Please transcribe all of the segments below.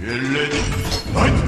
Get ready.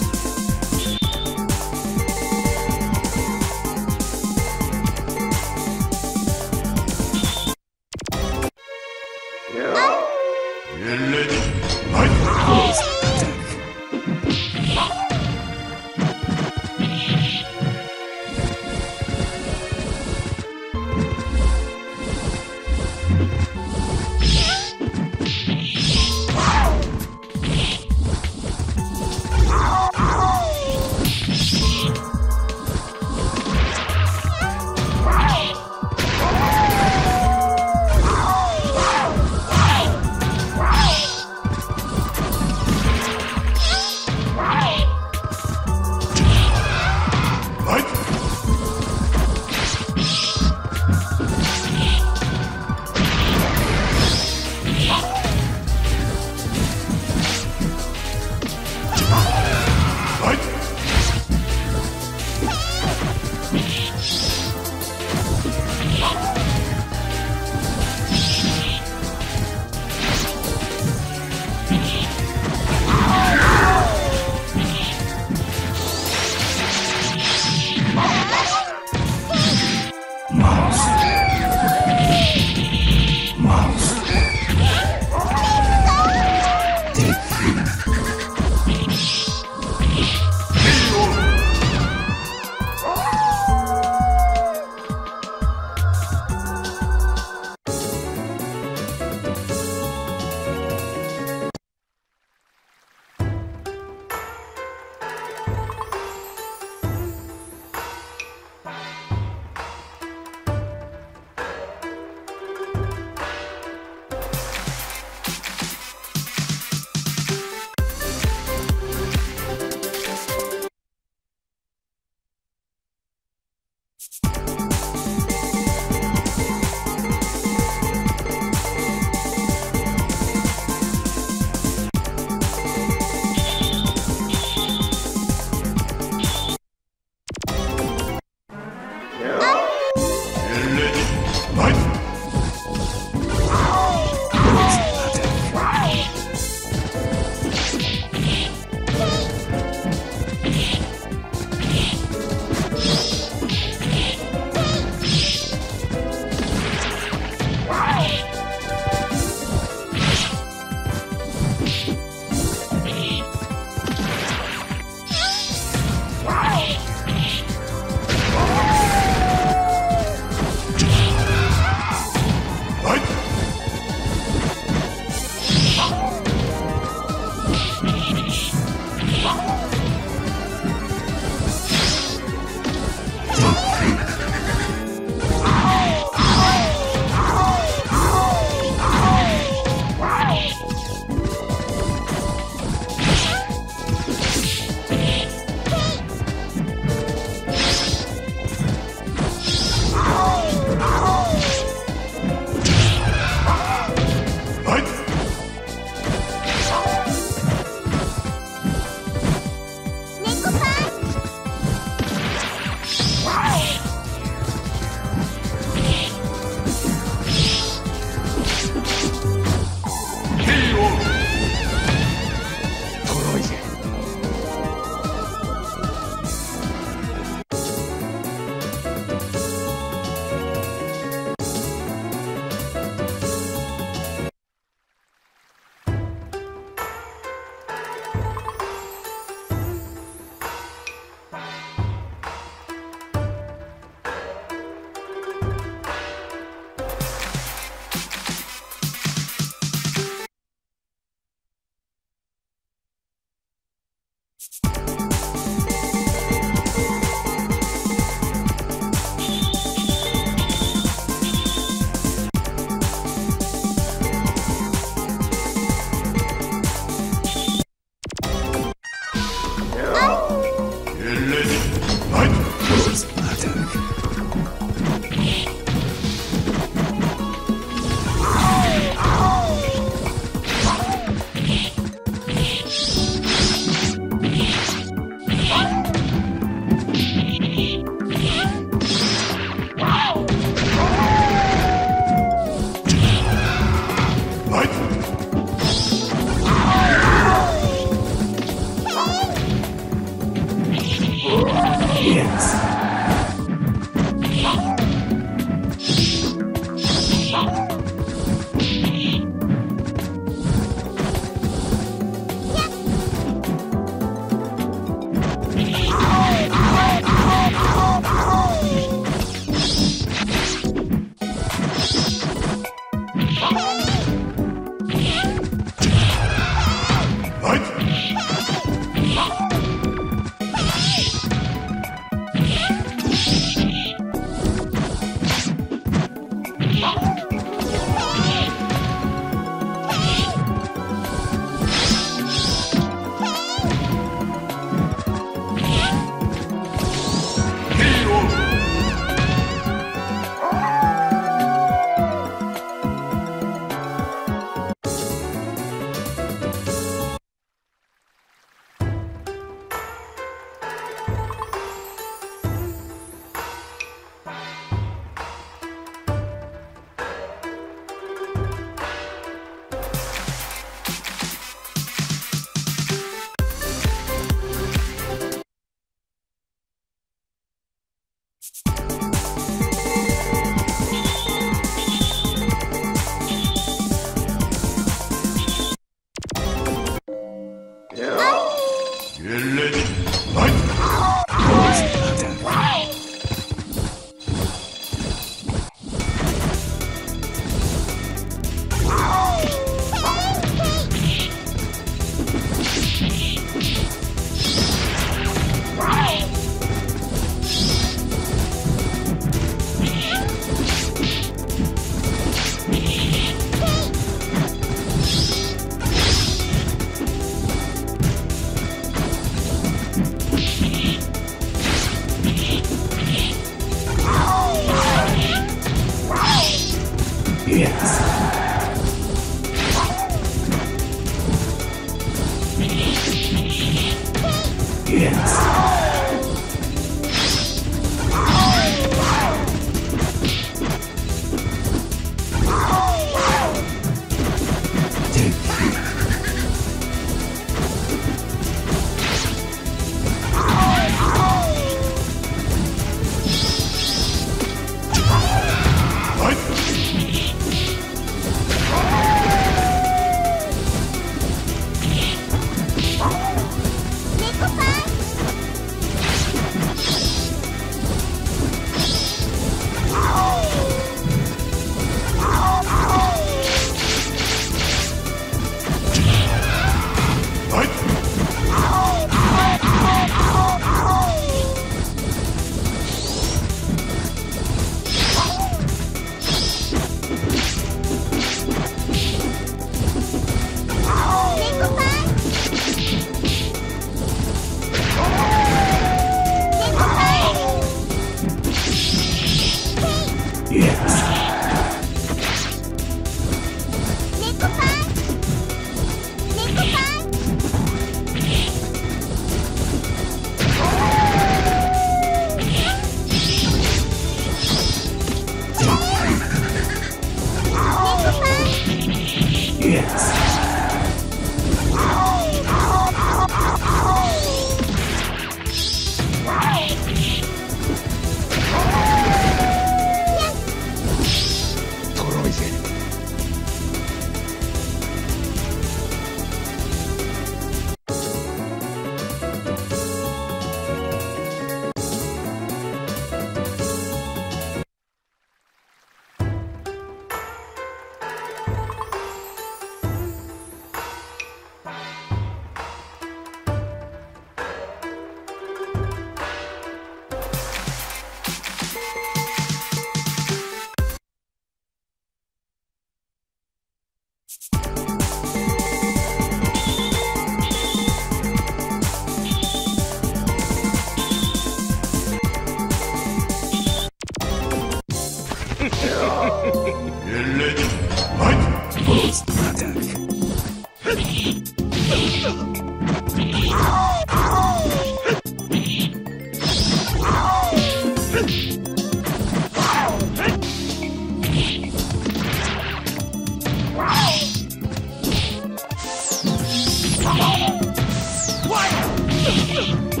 Ha ha ha!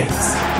Yes.